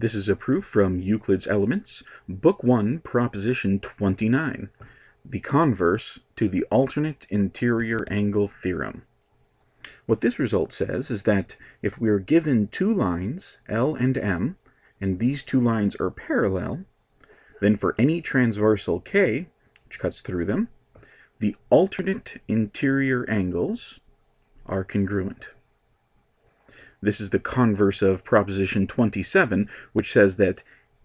This is a proof from Euclid's Elements, Book 1, Proposition 29, the converse to the alternate interior angle theorem. What this result says is that if we are given two lines, L and M, and these two lines are parallel, then for any transversal K, which cuts through them, the alternate interior angles are congruent. This is the converse of proposition 27, which says that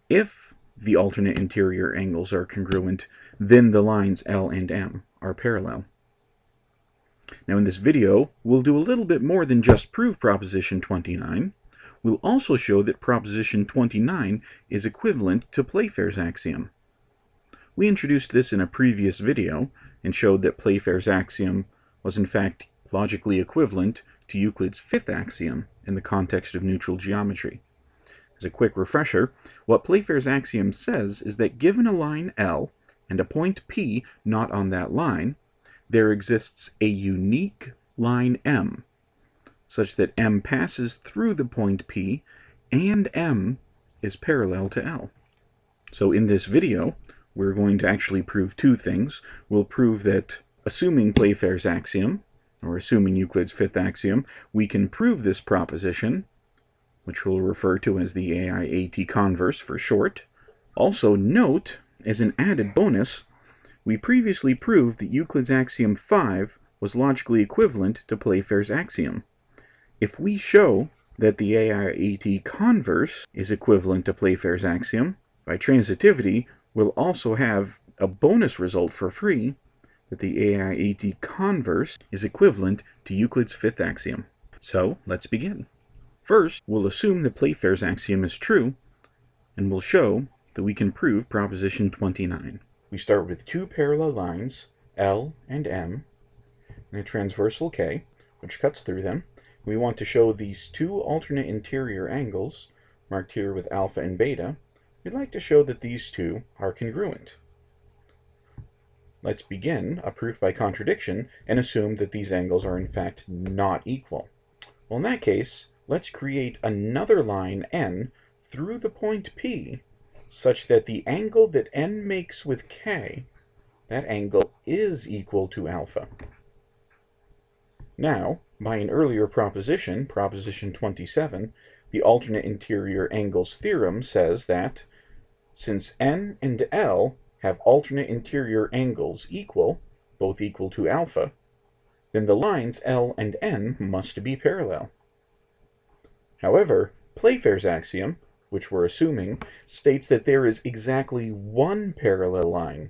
if the alternate interior angles are congruent, then the lines L and M are parallel. Now in this video, we'll do a little bit more than just prove proposition 29. We'll also show that proposition 29 is equivalent to Playfair's axiom. We introduced this in a previous video and showed that Playfair's axiom was in fact logically equivalent to Euclid's fifth axiom in the context of neutral geometry. As a quick refresher, what Playfair's axiom says is that given a line L and a point P not on that line, there exists a unique line M, such that M passes through the point P and M is parallel to L. So in this video, we're going to actually prove two things. We'll prove that assuming Playfair's axiom, or assuming Euclid's fifth axiom, we can prove this proposition, which we'll refer to as the AIAT converse for short. Also note, as an added bonus, we previously proved that Euclid's axiom 5 was logically equivalent to Playfair's axiom. If we show that the AIAT converse is equivalent to Playfair's axiom, by transitivity, we'll also have a bonus result for free that the AIAT converse is equivalent to Euclid's fifth axiom. So let's begin. First, we'll assume that Playfair's axiom is true, and we'll show that we can prove proposition 29. We start with two parallel lines, L and M, and a transversal K, which cuts through them. We want to show these two alternate interior angles, marked here with alpha and beta. We'd like to show that these two are congruent. Let's begin a proof by contradiction and assume that these angles are in fact not equal. Well, in that case, let's create another line n through the point P such that the angle that n makes with k, that angle is equal to alpha. Now, by an earlier proposition, proposition 27, the alternate interior angles theorem says that since n and L have alternate interior angles equal, both equal to alpha, then the lines L and N must be parallel. However, Playfair's axiom, which we're assuming, states that there is exactly one parallel line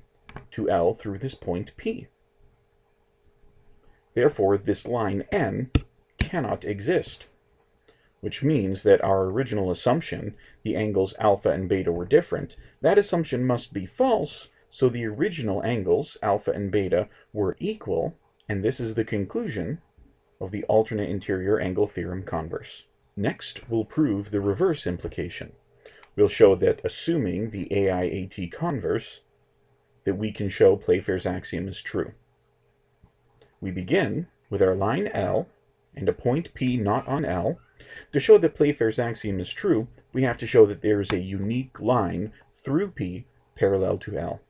to L through this point P. Therefore, this line N cannot exist, which means that our original assumption, the angles alpha and beta were different, that assumption must be false, so the original angles, alpha and beta, were equal, and this is the conclusion of the alternate interior angle theorem converse. Next, we'll prove the reverse implication. We'll show that assuming the AIAT converse, that we can show Playfair's axiom is true. We begin with our line L and a point P not on L. To show that Playfair's axiom is true, we have to show that there is a unique line through P parallel to L.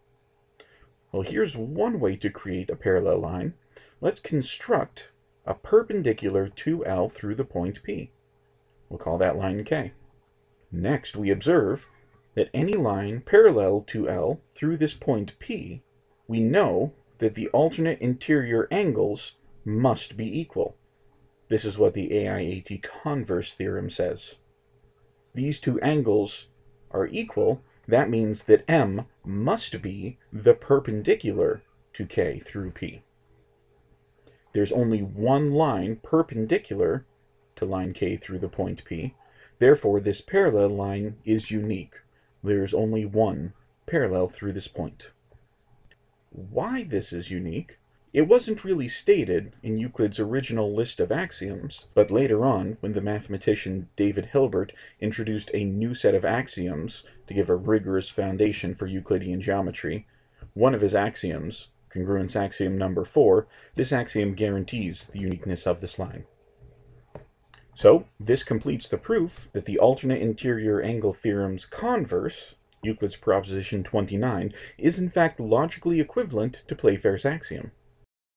Well, here's one way to create a parallel line. Let's construct a perpendicular to L through the point P. We'll call that line K. Next, we observe that any line parallel to L through this point P, we know that the alternate interior angles must be equal. This is what the AIAT converse theorem says. These two angles are equal, that means that M must be the perpendicular to K through P. There's only one line perpendicular to line K through the point P. Therefore, this parallel line is unique. There is only one parallel through this point. Why this is unique it wasn't really stated in Euclid's original list of axioms, but later on, when the mathematician David Hilbert introduced a new set of axioms to give a rigorous foundation for Euclidean geometry, one of his axioms, congruence axiom number 4, this axiom guarantees the uniqueness of this line. So, this completes the proof that the alternate interior angle theorem's converse, Euclid's proposition 29, is in fact logically equivalent to Playfair's axiom.